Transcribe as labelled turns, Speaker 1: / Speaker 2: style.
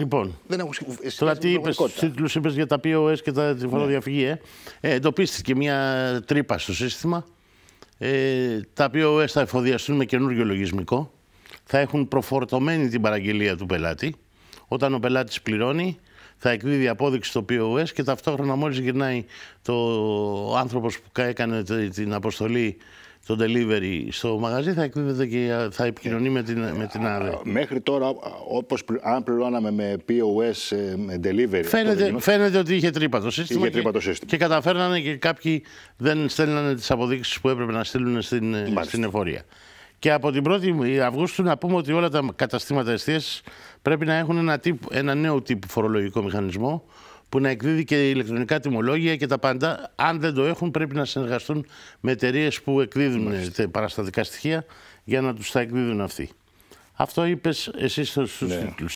Speaker 1: Λοιπόν,
Speaker 2: Δεν έχουν σχε- σχέση
Speaker 1: τώρα
Speaker 2: με
Speaker 1: τι
Speaker 2: την
Speaker 1: είπες, στου
Speaker 2: πραγματικότητα.
Speaker 1: τίτλου είπες για τα POS και τα, τη φοροδιαφυγή. Ε. Ε, εντοπίστηκε μια τρύπα στο σύστημα. Ε, τα POS θα εφοδιαστούν με καινούργιο λογισμικό. Θα έχουν προφορτωμένη την παραγγελία του πελάτη. Όταν ο πελάτης πληρώνει, θα εκδίδει απόδειξη στο POS και ταυτόχρονα μόλις γυρνάει το ο άνθρωπος που κα- έκανε τε- την αποστολή, το delivery στο μαγαζί, θα εκδίδεται και θα επικοινωνεί με την, με την ΑΔΕ.
Speaker 2: Μέχρι τώρα, όπως, πλη- αν πληρώναμε με POS, ε, με delivery. αυτό δεν
Speaker 1: Φαίνεται,
Speaker 2: γινόταν.
Speaker 1: φαίνεται ότι είχε τρύπα το σύστημα.
Speaker 2: Είχε
Speaker 1: και-
Speaker 2: τρύπα το σύστημα.
Speaker 1: Και καταφέρνανε και κάποιοι δεν στέλνανε τις αποδείξεις που έπρεπε να στείλουν στην, ε,
Speaker 2: Μάλιστα.
Speaker 1: στην εφορία. Και από την 1η Αυγούστου να πούμε ότι όλα τα καταστήματα εστίασης πρέπει να έχουν ένα, τύπο, ένα νέο τύπο φορολογικό μηχανισμό που να εκδίδει και ηλεκτρονικά τιμολόγια και τα πάντα. Αν δεν το έχουν, πρέπει να συνεργαστούν με εταιρείες που εκδίδουν ε, παραστατικά στοιχεία για να τους τα εκδίδουν αυτοί. Αυτό είπες εσύ στους
Speaker 2: Ναι.
Speaker 1: τίτλους.